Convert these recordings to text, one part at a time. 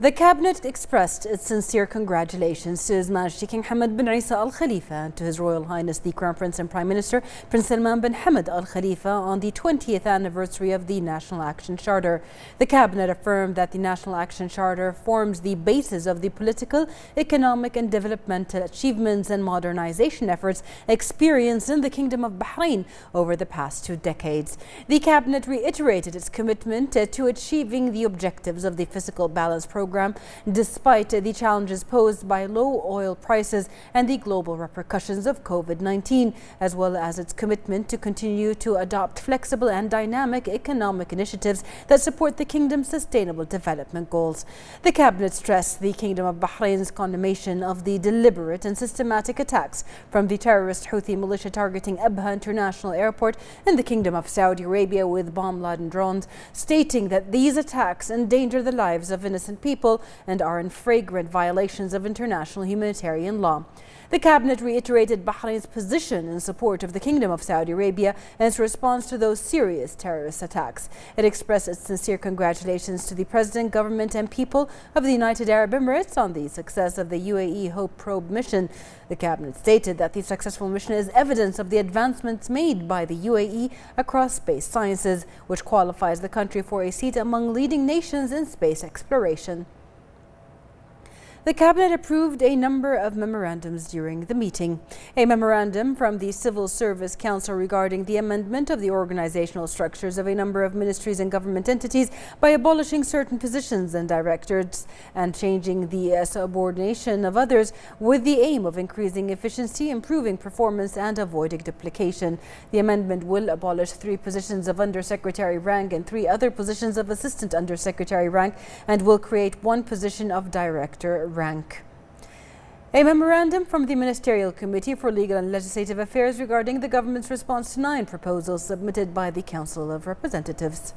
The cabinet expressed its sincere congratulations to His Majesty King Hamad bin Isa Al Khalifa and to His Royal Highness the Crown Prince and Prime Minister Prince Salman bin Hamad Al Khalifa on the 20th anniversary of the National Action Charter. The cabinet affirmed that the National Action Charter forms the basis of the political, economic and developmental achievements and modernization efforts experienced in the Kingdom of Bahrain over the past two decades. The cabinet reiterated its commitment to achieving the objectives of the Fiscal Balance Program program despite the challenges posed by low oil prices and the global repercussions of COVID-19, as well as its commitment to continue to adopt flexible and dynamic economic initiatives that support the kingdom's sustainable development goals. The cabinet stressed the Kingdom of Bahrain's condemnation of the deliberate and systematic attacks from the terrorist Houthi militia targeting Abha International Airport in the Kingdom of Saudi Arabia with bomb-laden drones, stating that these attacks endanger the lives of innocent people people and are in flagrant violations of international humanitarian law. The cabinet reiterated Bahrain's position in support of the Kingdom of Saudi Arabia and its response to those serious terrorist attacks. It expressed its sincere congratulations to the President, government and people of the United Arab Emirates on the success of the UAE Hope Probe mission. The cabinet stated that the successful mission is evidence of the advancements made by the UAE across space sciences, which qualifies the country for a seat among leading nations in space exploration. The Cabinet approved a number of memorandums during the meeting. A memorandum from the Civil Service Council regarding the amendment of the organizational structures of a number of ministries and government entities by abolishing certain positions and directors and changing the uh, subordination of others with the aim of increasing efficiency, improving performance and avoiding duplication. The amendment will abolish three positions of undersecretary rank and three other positions of assistant undersecretary rank and will create one position of director rank. A memorandum from the Ministerial Committee for Legal and Legislative Affairs regarding the government's response to nine proposals submitted by the Council of Representatives.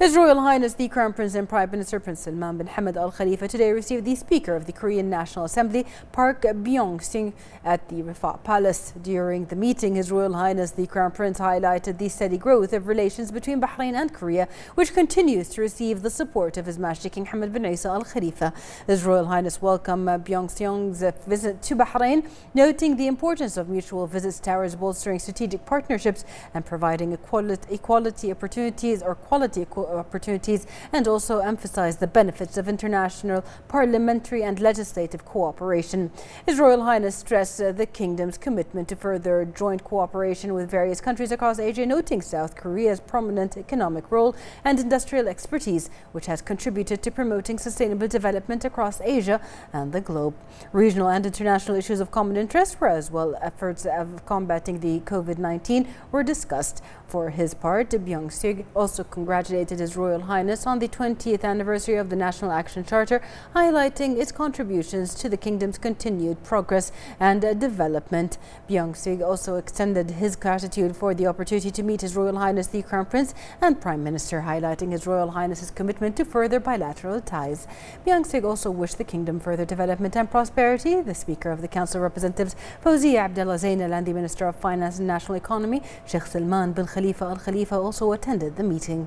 His Royal Highness the Crown Prince and Prime Minister Prince Salman bin Hamad Al Khalifa today received the Speaker of the Korean National Assembly Park Byung-sung at the Riffa Palace. During the meeting, His Royal Highness the Crown Prince highlighted the steady growth of relations between Bahrain and Korea, which continues to receive the support of His Majesty King Hamad bin Isa Al Khalifa. His Royal Highness welcomed Byung-sung's visit to Bahrain, noting the importance of mutual visits towards bolstering strategic partnerships and providing equality, equality opportunities or quality opportunities and also emphasized the benefits of international parliamentary and legislative cooperation. His Royal Highness stressed uh, the kingdom's commitment to further joint cooperation with various countries across Asia, noting South Korea's prominent economic role and industrial expertise, which has contributed to promoting sustainable development across Asia and the globe. Regional and international issues of common interest, were as well efforts of combating the COVID-19 were discussed. For his part, Byung-sung also congratulated His Royal Highness on the 20th anniversary of the National Action Charter, highlighting its contributions to the kingdom's continued progress and development. Byung-sung also extended his gratitude for the opportunity to meet His Royal Highness the Crown Prince and Prime Minister, highlighting His Royal Highness's commitment to further bilateral ties. Byung-sung also wished the kingdom further development and prosperity. The Speaker of the Council of Representatives, Fawzia Abdullah Zainal, and the Minister of Finance and National Economy, Sheikh Salman bin Khalifa Al Khalifa, also attended the meeting.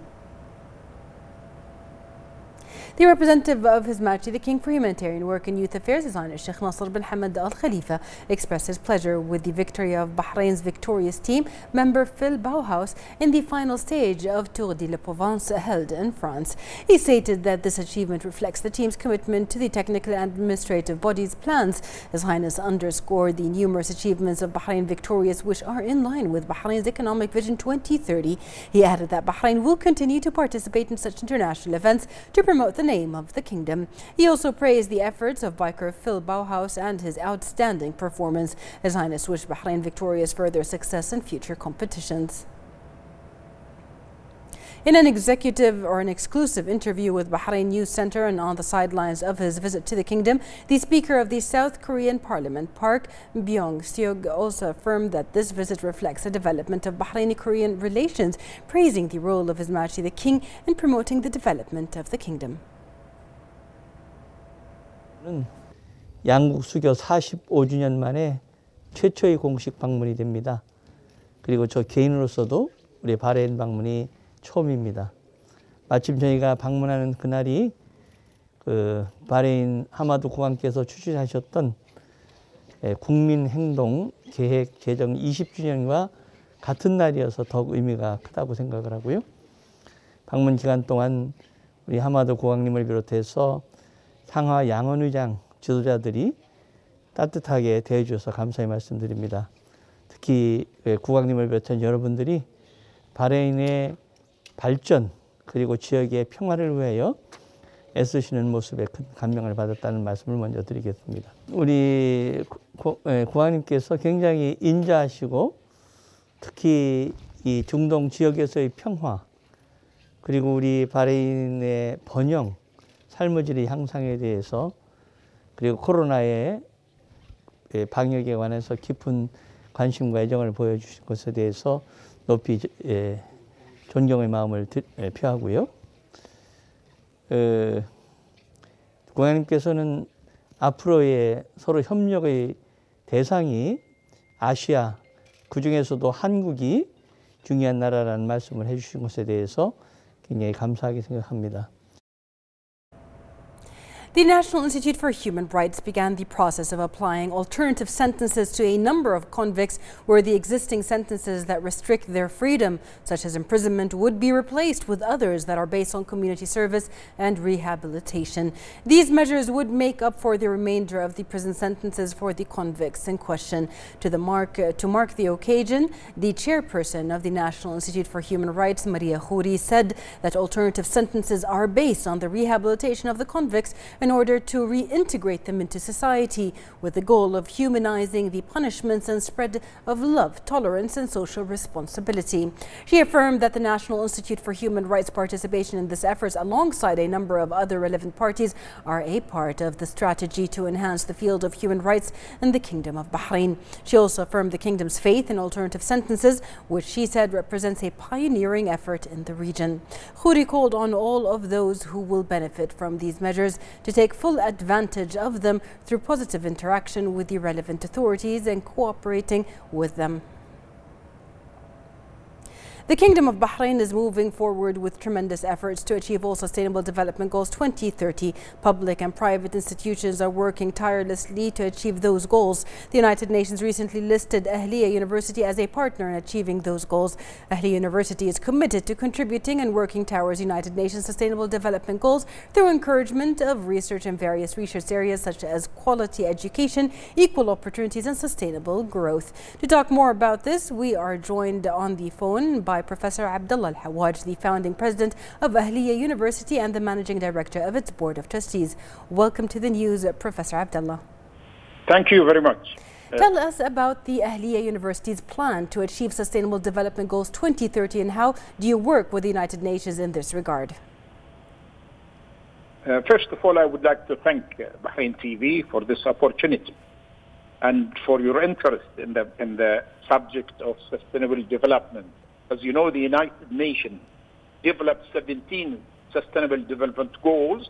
The representative of His Majesty the King for Humanitarian Work and Youth Affairs, His Honor Sheikh Nasser bin Hamad Al Khalifa, expressed his pleasure with the victory of Bahrain's victorious team member Phil Bauhaus in the final stage of Tour de la Provence held in France. He stated that this achievement reflects the team's commitment to the technical and administrative body's plans. His Highness underscored the numerous achievements of Bahrain victorious which are in line with Bahrain's Economic Vision 2030. He added that Bahrain will continue to participate in such international events to promote the name of the kingdom. He also praised the efforts of biker Phil Bauhaus and his outstanding performance. His Highness wished Bahrain victorious further success in future competitions. In an executive or an exclusive interview with Bahrain News Center and on the sidelines of his visit to the kingdom, the Speaker of the South Korean Parliament, Park Byung-seok, also affirmed that this visit reflects the development of Bahraini-Korean relations, praising the role of His Majesty the King in promoting the development of the kingdom. 양국 수교 45주년 만에 최초의 공식 방문이 됩니다. 그리고 저 개인으로서도 우리 바레인 방문이 처음입니다. 마침 저희가 방문하는 그날이 그 바레인 하마드 국왕께서 추진하셨던 예, 국민행동 계획 제정 20주년과 같은 날이어서 더욱 의미가 크다고 생각을 하고요. 방문 기간 동안 우리 하마드 국왕님을 비롯해서 상하 양원의장 지도자들이 따뜻하게 대해주셔서 감사의 말씀드립니다. 특히 예, 국왕님을 비롯한 여러분들이 바레인의 발전 그리고 지역의 평화를 위하여 애쓰시는 모습에 큰 감명을 받았다는 말씀을 먼저 드리겠습니다. 우리 국왕님께서 예, 굉장히 인자하시고 특히 이 중동 지역에서의 평화 그리고 우리 바레인의 번영 삶의 질의 향상에 대해서 그리고 코로나의 예, 방역에 관해서 깊은 관심과 애정을 보여주신 것에 대해서 높이 예, 존경의 마음을 표하고요. 어, 고객님께서는 앞으로의 서로 협력의 대상이 아시아, 그 중에서도 한국이 중요한 나라라는 말씀을 해주신 것에 대해서 굉장히 감사하게 생각합니다. The National Institute for Human Rights began the process of applying alternative sentences to a number of convicts where the existing sentences that restrict their freedom, such as imprisonment, would be replaced with others that are based on community service and rehabilitation. These measures would make up for the remainder of the prison sentences for the convicts in question. To, mark, uh, to mark the occasion, the chairperson of the National Institute for Human Rights, Maria Khoury, said that alternative sentences are based on the rehabilitation of the convicts in order to reintegrate them into society with the goal of humanizing the punishments and spread of love, tolerance and social responsibility. She affirmed that the National Institute for Human Rights participation in this effort alongside a number of other relevant parties are a part of the strategy to enhance the field of human rights in the Kingdom of Bahrain. She also affirmed the kingdom's faith in alternative sentences, which she said represents a pioneering effort in the region. Khoury called on all of those who will benefit from these measures to take full advantage of them through positive interaction with the relevant authorities and cooperating with them. The Kingdom of Bahrain is moving forward with tremendous efforts to achieve all Sustainable Development Goals 2030. Public and private institutions are working tirelessly to achieve those goals. The United Nations recently listed Ahliya University as a partner in achieving those goals. Ahliya University is committed to contributing and working towards United Nations Sustainable Development Goals through encouragement of research in various research areas such as quality education, equal opportunities and sustainable growth. To talk more about this, we are joined on the phone by by Professor Abdullah Al-Hawaj, the founding president of Ahliya University and the managing director of its board of trustees. Welcome to the news, Professor Abdullah. Thank you very much. Tell us about the Ahliya University's plan to achieve Sustainable Development Goals 2030 and how do you work with the United Nations in this regard? Uh, first of all, I would like to thank uh, Bahrain TV for this opportunity and for your interest in the, in the subject of sustainable development as you know, the United Nations developed 17 Sustainable Development Goals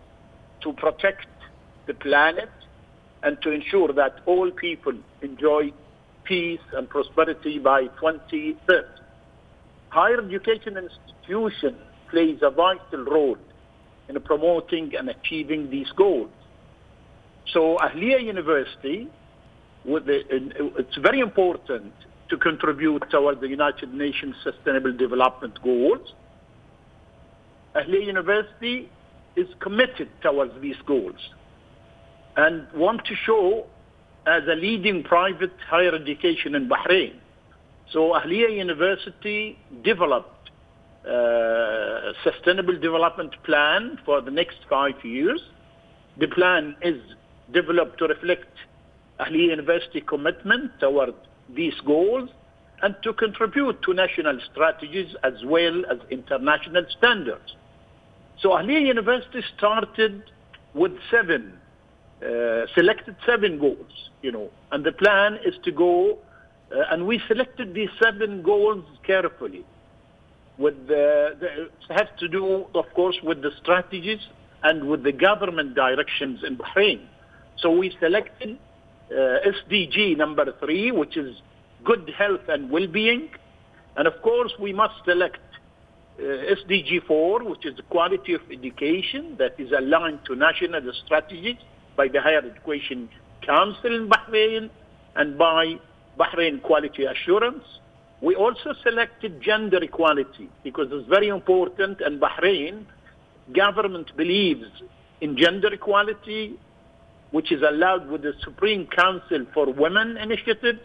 to protect the planet and to ensure that all people enjoy peace and prosperity by 2030. Higher education institution plays a vital role in promoting and achieving these goals. So Ahliya University, the, it's very important to contribute towards the United Nations Sustainable Development Goals. Ahliya University is committed towards these goals and want to show as a leading private higher education in Bahrain. So Ahliya University developed a sustainable development plan for the next five years. The plan is developed to reflect Ahliya University commitment toward these goals and to contribute to national strategies as well as international standards. So Ahliya University started with seven, uh, selected seven goals, you know, and the plan is to go, uh, and we selected these seven goals carefully. With the, the, it has to do, of course, with the strategies and with the government directions in Bahrain. So we selected SDG number three, which is good health and well-being, And of course, we must select uh, SDG 4, which is the quality of education that is aligned to national strategies by the Higher Education Council in Bahrain and by Bahrain Quality Assurance. We also selected gender equality because it's very important and Bahrain government believes in gender equality, which is allowed with the Supreme Council for Women initiatives.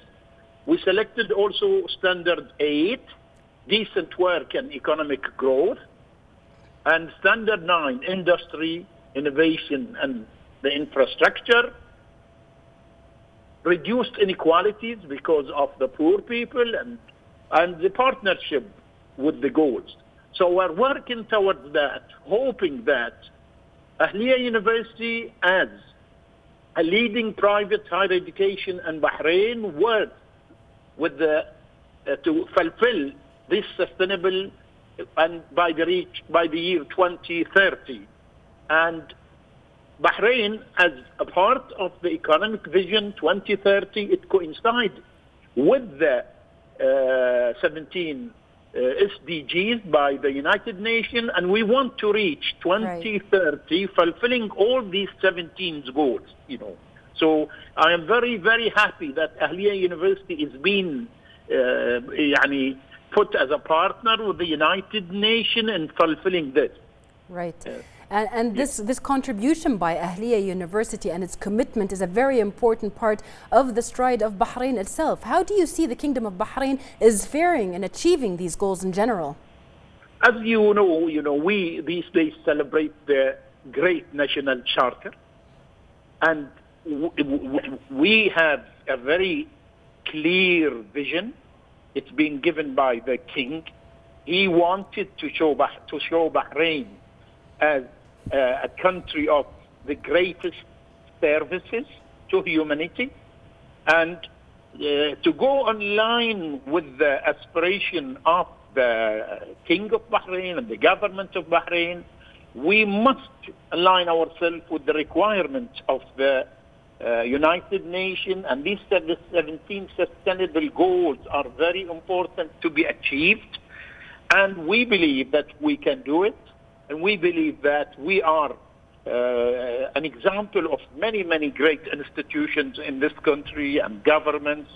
We selected also Standard 8, decent work and economic growth, and Standard 9, industry, innovation, and the infrastructure, reduced inequalities because of the poor people and, and the partnership with the goals. So we're working towards that, hoping that Ahliya University as a leading private higher education in Bahrain works with the, uh, to fulfill this sustainable and by the reach by the year 2030 and Bahrain as a part of the economic vision 2030 it coincides with the uh, 17 uh, SDGs by the United Nations and we want to reach 2030 right. fulfilling all these 17 goals you know so I am very very happy that Ahliya University is being uh, يعني put as a partner with the United Nations in fulfilling this. Right. And, and, this, this contribution by Ahliya University and its commitment is a very important part of the stride of Bahrain itself. How do you see the Kingdom of Bahrain is faring in achieving these goals in general? As you know, you know, we these days celebrate the great national charter, and we have a very clear vision it's been given by the king. He wanted to show, to show Bahrain as uh, a country of the greatest services to humanity. And uh, to go online with the aspiration of the king of Bahrain and the government of Bahrain, we must align ourselves with the requirements of the uh, United Nations, and these 17 sustainable goals are very important to be achieved. And we believe that we can do it, and we believe that we are uh, an example of many, many great institutions in this country and governments,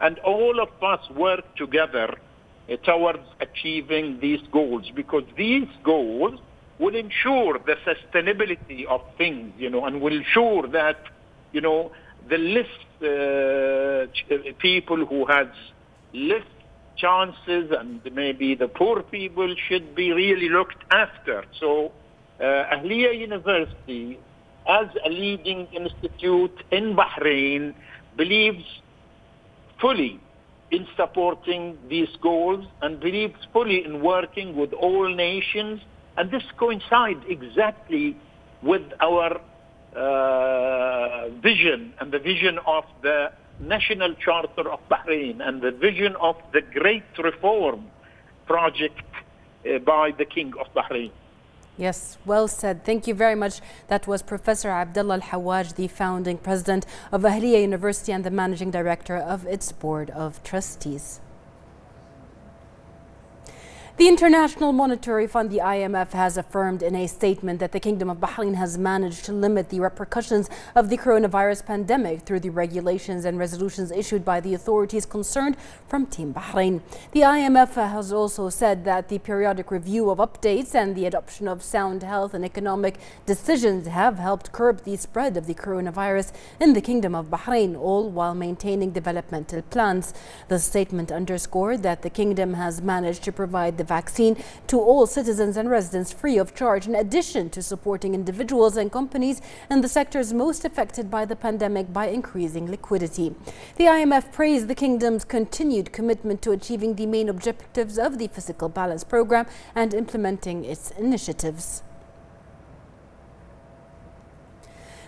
and all of us work together uh, towards achieving these goals because these goals will ensure the sustainability of things, you know, and will ensure that you know, the less uh, people who has less chances and maybe the poor people should be really looked after. So uh, Ahliya University, as a leading institute in Bahrain, believes fully in supporting these goals and believes fully in working with all nations. And this coincides exactly with our uh, vision and the vision of the National Charter of Bahrain and the vision of the Great Reform project uh, by the King of Bahrain. Yes, well said. Thank you very much. That was Professor Abdullah Al Hawaj, the founding president of Ahliya University and the managing director of its board of trustees. The International Monetary Fund, the IMF, has affirmed in a statement that the Kingdom of Bahrain has managed to limit the repercussions of the coronavirus pandemic through the regulations and resolutions issued by the authorities concerned from Team Bahrain. The IMF has also said that the periodic review of updates and the adoption of sound health and economic decisions have helped curb the spread of the coronavirus in the Kingdom of Bahrain, all while maintaining developmental plans. The statement underscored that the Kingdom has managed to provide the vaccine to all citizens and residents free of charge, in addition to supporting individuals and companies in the sectors most affected by the pandemic by increasing liquidity. The IMF praised the kingdom's continued commitment to achieving the main objectives of the Fiscal Balance Program and implementing its initiatives.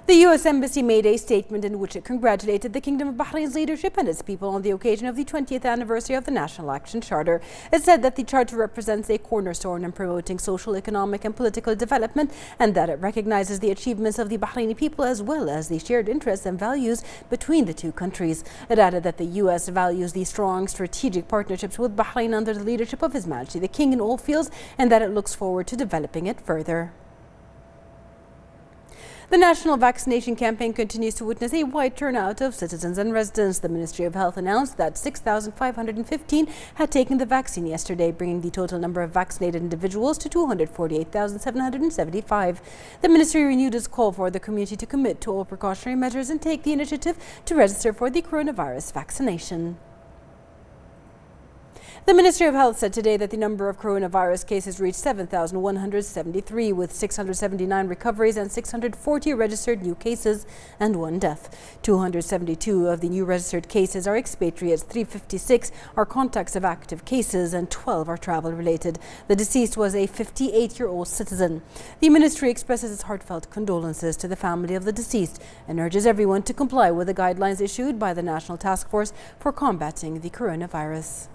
The U.S. Embassy made a statement in which it congratulated the Kingdom of Bahrain's leadership and its people on the occasion of the 20th anniversary of the National Action Charter. It said that the Charter represents a cornerstone in promoting social, economic and political development and that it recognizes the achievements of the Bahraini people as well as the shared interests and values between the two countries. It added that the U.S. values the strong strategic partnerships with Bahrain under the leadership of His Majesty the King in all fields and that it looks forward to developing it further. The national vaccination campaign continues to witness a wide turnout of citizens and residents. The Ministry of Health announced that 6,515 had taken the vaccine yesterday, bringing the total number of vaccinated individuals to 248,775. The ministry renewed its call for the community to commit to all precautionary measures and take the initiative to register for the coronavirus vaccination. The Ministry of Health said today that the number of coronavirus cases reached 7,173 with 679 recoveries and 640 registered new cases and one death. 272 of the new registered cases are expatriates, 356 are contacts of active cases and 12 are travel related. The deceased was a 58-year-old citizen. The ministry expresses its heartfelt condolences to the family of the deceased and urges everyone to comply with the guidelines issued by the National Task Force for combating the coronavirus.